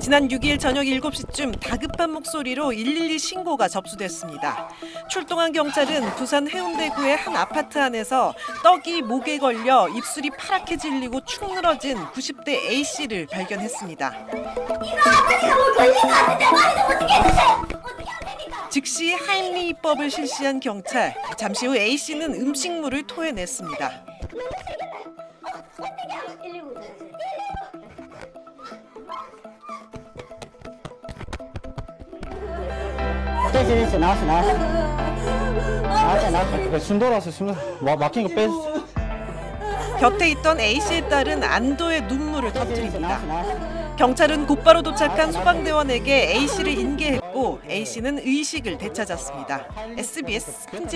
지난 6일 저녁 7시쯤 다급한 목소리로 112 신고가 접수됐습니다. 출동한 경찰은 부산 해운대구의 한 아파트 안에서 떡이 목에 걸려 입술이 파랗게 질리고 축 늘어진 90대 A 씨를 발견했습니다. 즉시 하임리히법을 실시한 경찰. 잠시 후 A 씨는 음식물을 토해냈습니다. 됐어 됐어 나왔어 나왔어 나왔어 나왔어 그숨 돌아서 숨 마- 막힌 거 뺐. 곁에 있던 A 씨의 딸은 안도의 눈물을 터뜨립니다. 경찰은 곧바로 도착한 소방대원에게 A 씨를 인계했고 A 씨는 의식을 되찾았습니다. SBS 좀